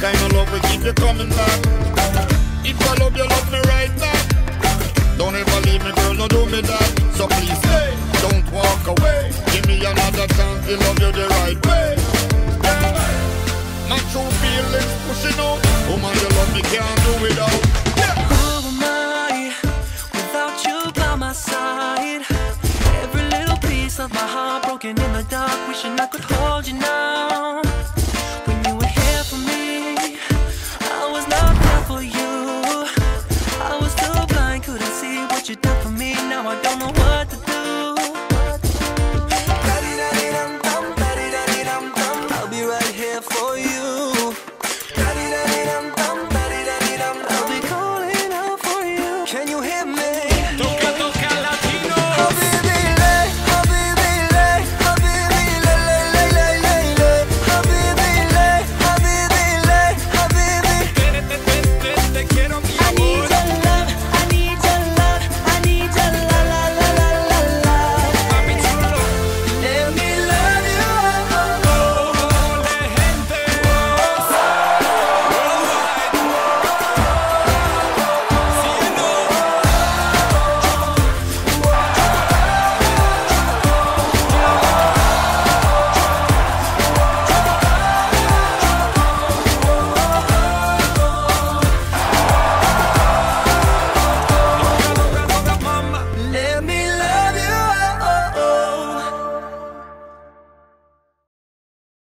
kind of love will keep you coming back. If I love you, love me right back. Don't ever leave me, girl, no do me that. So please, don't walk away. Give me another chance to love you the right way. My true feelings pushing out. Oh man, you love me, can't do without. Who am I without you by my side? Every little piece of my heart broken in the dark, wishing I could hold you now. When you were here for me, I was not there for you. I was too blind, couldn't see what you did for me. Now I don't know what to do. I'll be right here for you.